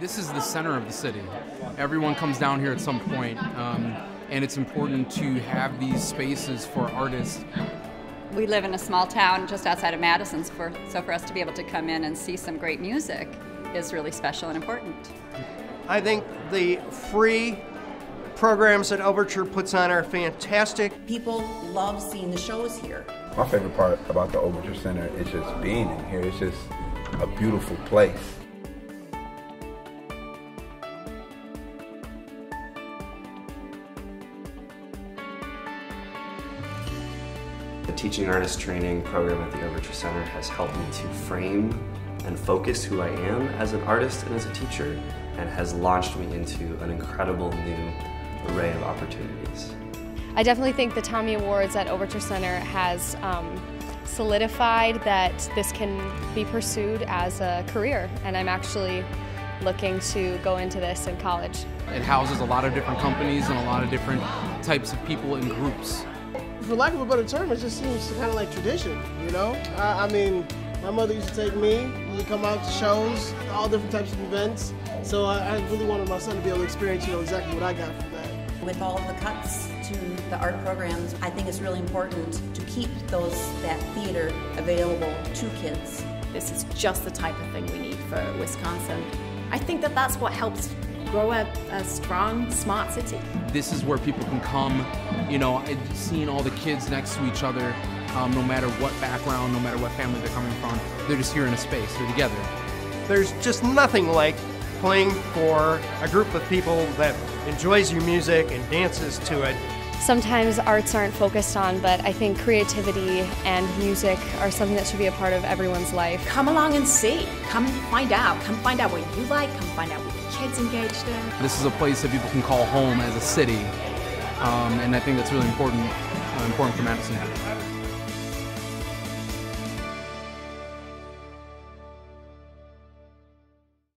This is the center of the city. Everyone comes down here at some point, um, and it's important to have these spaces for artists. We live in a small town just outside of Madison, for, so for us to be able to come in and see some great music is really special and important. I think the free programs that Overture puts on are fantastic. People love seeing the shows here. My favorite part about the Overture Center is just being in here. It's just a beautiful place. The Teaching Artist Training program at the Overture Center has helped me to frame and focus who I am as an artist and as a teacher, and has launched me into an incredible new array of opportunities. I definitely think the Tommy Awards at Overture Center has um, solidified that this can be pursued as a career, and I'm actually looking to go into this in college. It houses a lot of different companies and a lot of different types of people in groups. For lack of a better term, it just seems kind of like tradition, you know? I, I mean, my mother used to take me, we come out to shows, all different types of events. So I, I, really wanted my son to be able to experience, you know, exactly what I got from that. With all of the cuts to the art programs, I think it's really important to keep those that theater available to kids. This is just the type of thing we need for Wisconsin. I think that that's what helps grow a, a strong, smart city. This is where people can come, you know, seeing all the kids next to each other, um, no matter what background, no matter what family they're coming from. They're just here in a space, they're together. There's just nothing like playing for a group of people that enjoys your music and dances to it. Sometimes arts aren't focused on, but I think creativity and music are something that should be a part of everyone's life. Come along and see. Come find out. Come find out what you like. Come find out what your kids engaged in. This is a place that people can call home as a city, um, and I think that's really important, uh, important for Madison.